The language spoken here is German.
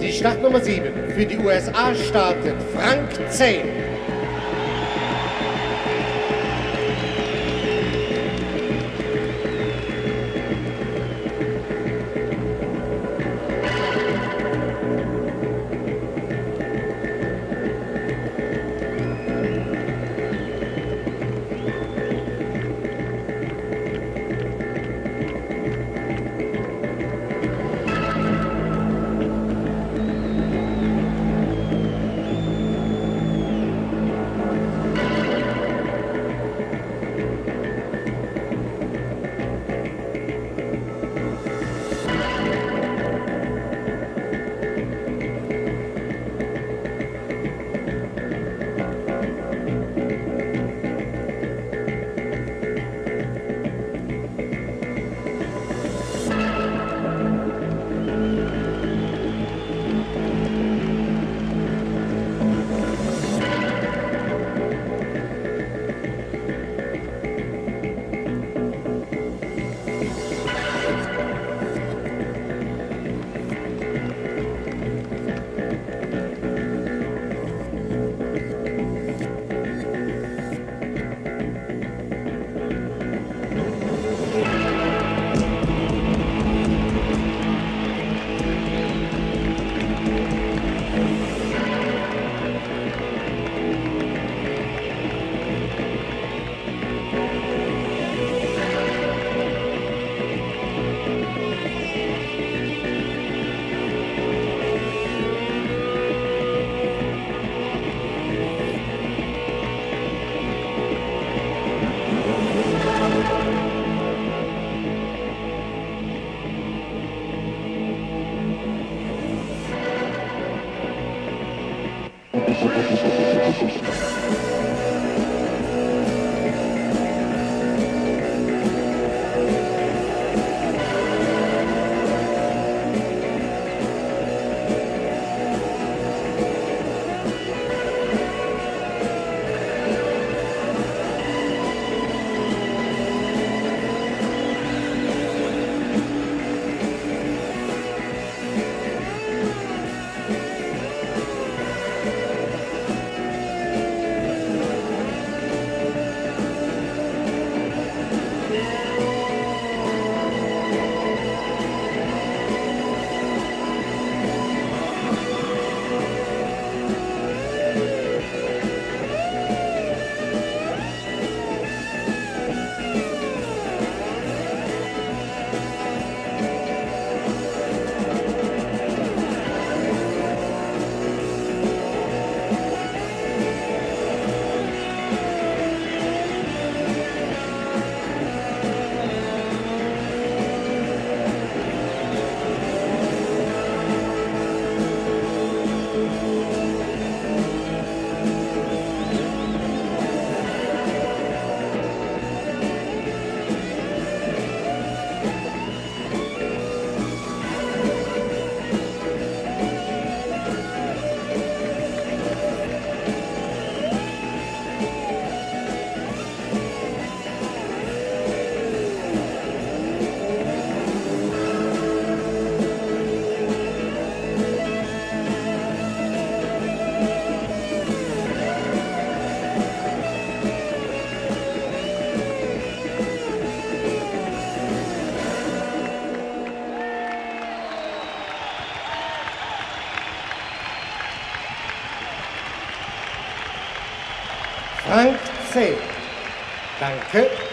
Die Startnummer 7 für die USA startet Frank Zehn. und 10. Danke.